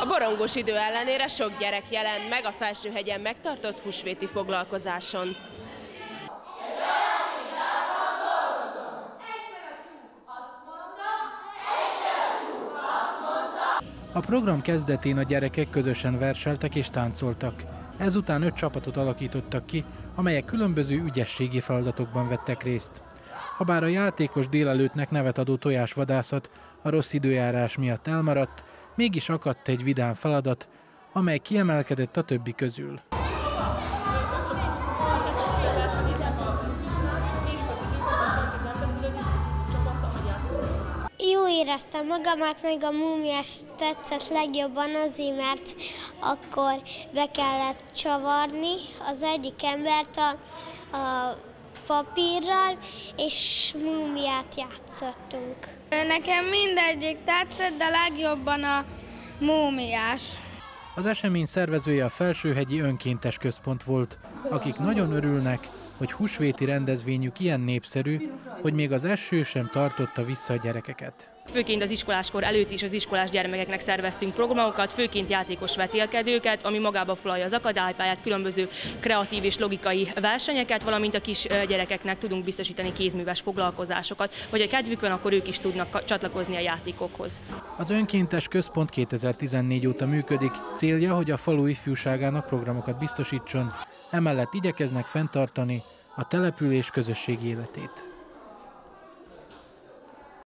A borongós idő ellenére sok gyerek jelent meg a Felsőhegyen megtartott húsvéti foglalkozáson. A program kezdetén a gyerekek közösen verseltek és táncoltak. Ezután öt csapatot alakítottak ki, amelyek különböző ügyességi feladatokban vettek részt. Habár a játékos délelőttnek nevet adó tojásvadászat a rossz időjárás miatt elmaradt, mégis akadt egy vidám feladat, amely kiemelkedett a többi közül. Jó éreztem magamat, meg a múmiás tetszett legjobban azért, mert akkor be kellett csavarni az egyik embert a, a papírral, és múmiát játszottunk. Nekem mindegyik tetszett, de legjobban a múmiás. Az esemény szervezője a Felsőhegyi Önkéntes Központ volt, akik nagyon örülnek, hogy húsvéti rendezvényük ilyen népszerű, hogy még az eső sem tartotta vissza a gyerekeket. Főként az iskoláskor előtt is az iskolás gyermekeknek szerveztünk programokat, főként játékos vetélkedőket, ami magába foglalja az akadálypályát, különböző kreatív és logikai versenyeket, valamint a kis gyerekeknek tudunk biztosítani kézműves foglalkozásokat, hogy a kedvük van, akkor ők is tudnak csatlakozni a játékokhoz. Az önkéntes központ 2014 óta működik, célja, hogy a falu ifjúságának programokat biztosítson, emellett igyekeznek fenntartani a település közösségi életét.